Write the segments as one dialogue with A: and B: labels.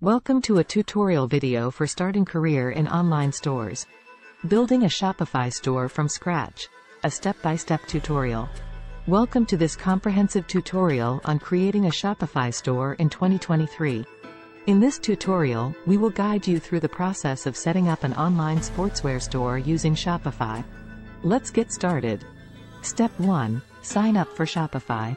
A: Welcome to a tutorial video for starting career in online stores. Building a Shopify store from scratch. A step-by-step tutorial. Welcome to this comprehensive tutorial on creating a Shopify store in 2023. In this tutorial, we will guide you through the process of setting up an online sportswear store using Shopify. Let's get started. Step 1. Sign up for Shopify.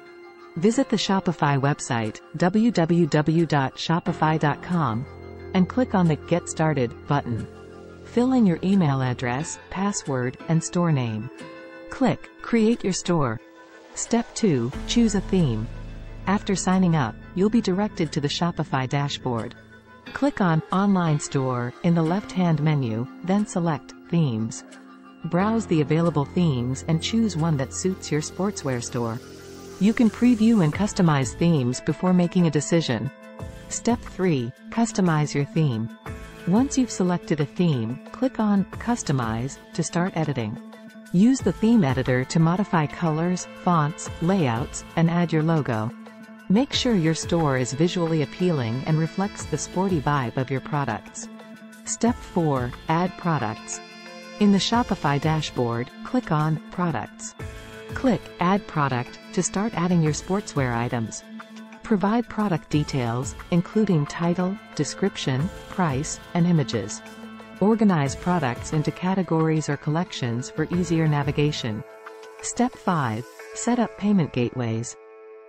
A: Visit the Shopify website, www.shopify.com, and click on the Get Started button. Fill in your email address, password, and store name. Click Create your store. Step 2. Choose a theme. After signing up, you'll be directed to the Shopify dashboard. Click on Online Store in the left-hand menu, then select Themes. Browse the available themes and choose one that suits your sportswear store. You can preview and customize themes before making a decision. Step 3. Customize your theme. Once you've selected a theme, click on Customize to start editing. Use the theme editor to modify colors, fonts, layouts, and add your logo. Make sure your store is visually appealing and reflects the sporty vibe of your products. Step 4. Add products. In the Shopify dashboard, click on Products. Click Add Product to start adding your sportswear items. Provide product details, including title, description, price, and images. Organize products into categories or collections for easier navigation. Step 5. Set up payment gateways.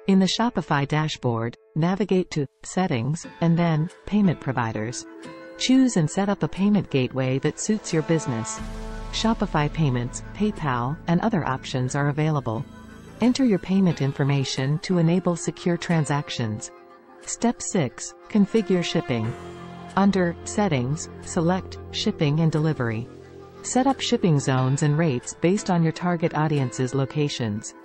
A: In the Shopify dashboard, navigate to Settings, and then Payment Providers. Choose and set up a payment gateway that suits your business. Shopify Payments, PayPal, and other options are available. Enter your payment information to enable secure transactions. Step 6. Configure shipping. Under Settings, select Shipping and Delivery. Set up shipping zones and rates based on your target audience's locations.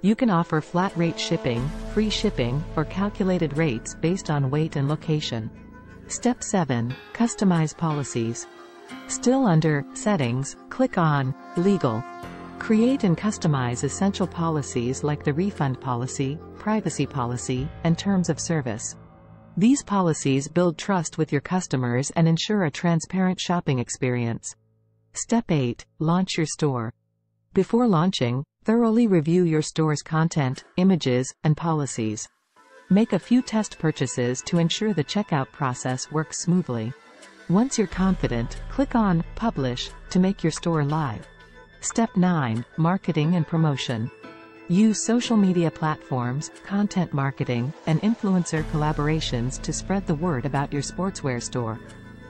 A: You can offer flat rate shipping, free shipping, or calculated rates based on weight and location. Step 7. Customize policies. Still under Settings, click on Legal. Create and customize essential policies like the refund policy, privacy policy, and terms of service. These policies build trust with your customers and ensure a transparent shopping experience. Step 8. Launch your store. Before launching, thoroughly review your store's content, images, and policies. Make a few test purchases to ensure the checkout process works smoothly. Once you're confident, click on Publish to make your store live. Step 9. Marketing and Promotion. Use social media platforms, content marketing, and influencer collaborations to spread the word about your sportswear store.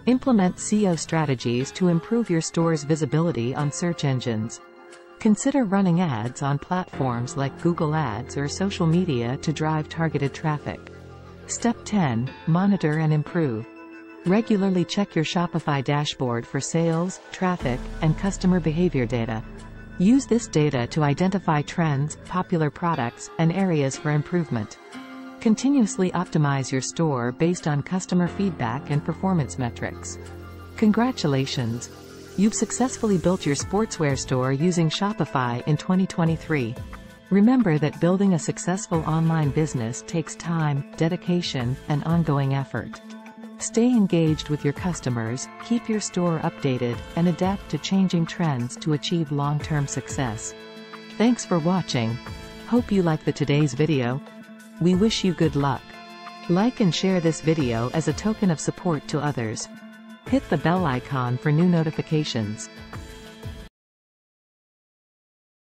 A: Implement SEO strategies to improve your store's visibility on search engines. Consider running ads on platforms like Google Ads or social media to drive targeted traffic. Step 10. Monitor and improve. Regularly check your Shopify dashboard for sales, traffic, and customer behavior data. Use this data to identify trends, popular products, and areas for improvement. Continuously optimize your store based on customer feedback and performance metrics. Congratulations! You've successfully built your sportswear store using Shopify in 2023. Remember that building a successful online business takes time, dedication, and ongoing effort. Stay engaged with your customers, keep your store updated, and adapt to changing trends to achieve long-term success. Thanks for watching. Hope you like the today's video. We wish you good luck. Like and share this video as a token of support to others. Hit the bell icon for new notifications.